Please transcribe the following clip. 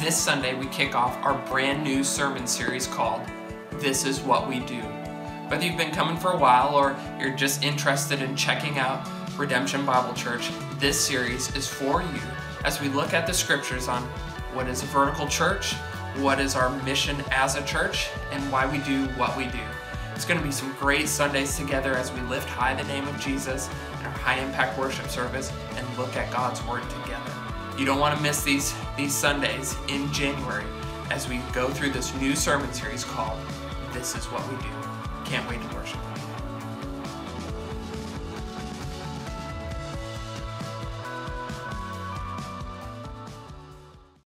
This Sunday, we kick off our brand new sermon series called This Is What We Do. Whether you've been coming for a while or you're just interested in checking out Redemption Bible Church, this series is for you as we look at the scriptures on what is a vertical church, what is our mission as a church, and why we do what we do. It's going to be some great Sundays together as we lift high the name of Jesus in our high impact worship service and look at God's Word together. You don't want to miss these, these Sundays in January as we go through this new sermon series called This Is What We Do. Can't wait to worship.